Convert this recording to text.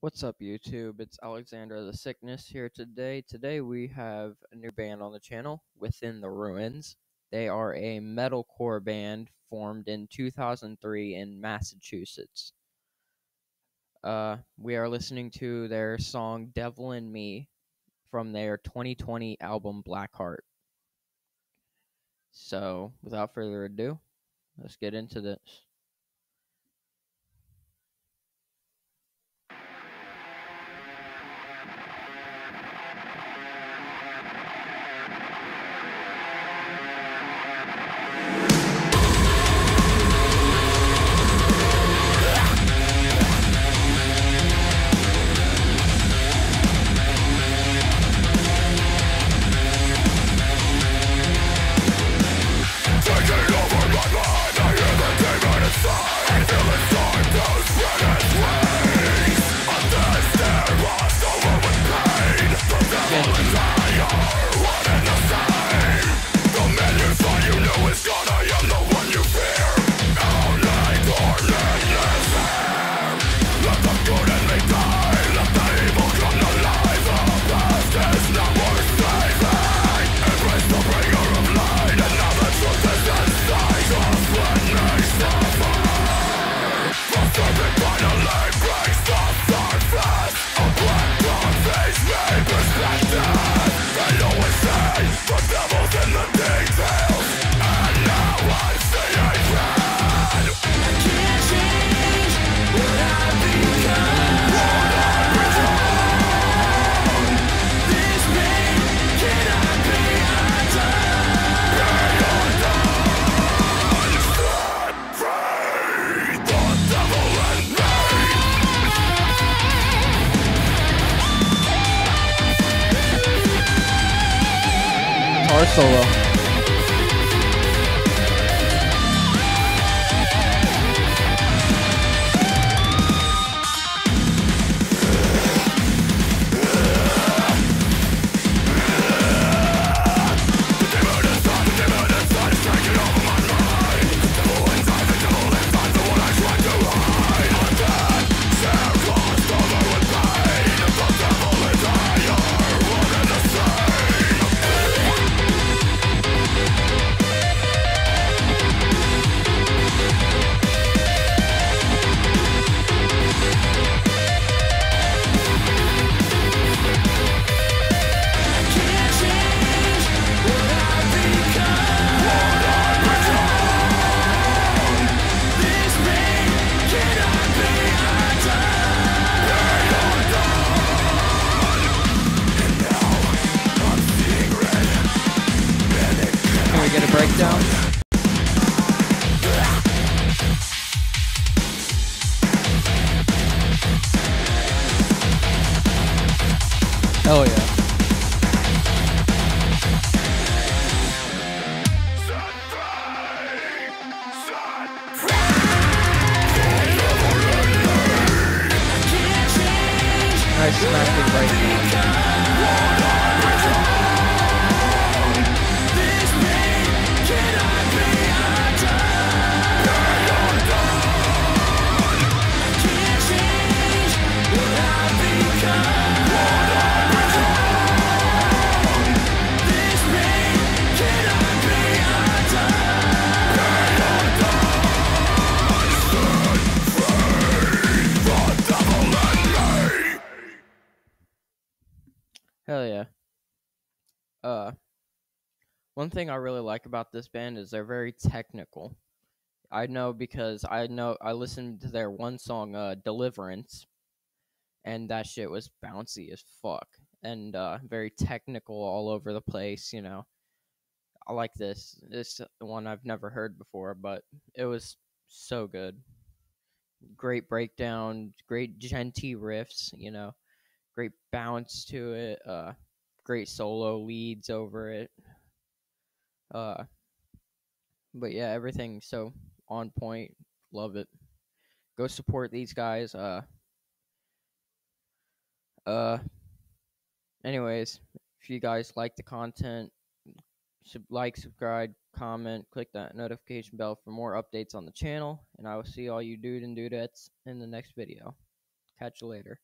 What's up, YouTube? It's Alexander the Sickness here today. Today we have a new band on the channel, Within the Ruins. They are a metalcore band formed in 2003 in Massachusetts. Uh, we are listening to their song Devil in Me from their 2020 album Blackheart. So, without further ado, let's get into this. 走了。A? Hell yeah. Set free. Set free. Can't Hell yeah. Uh, one thing I really like about this band is they're very technical. I know because I know I listened to their one song, uh, Deliverance, and that shit was bouncy as fuck and uh, very technical all over the place. You know, I like this. This one I've never heard before, but it was so good. Great breakdown, great djenty riffs. You know, great bounce to it. Uh, great solo leads over it. Uh, but yeah, everything so on point. Love it. Go support these guys. Uh, uh. Anyways, if you guys like the content, sub- like, subscribe, comment, click that notification bell for more updates on the channel, and I will see all you dude and dudettes in the next video. Catch you later.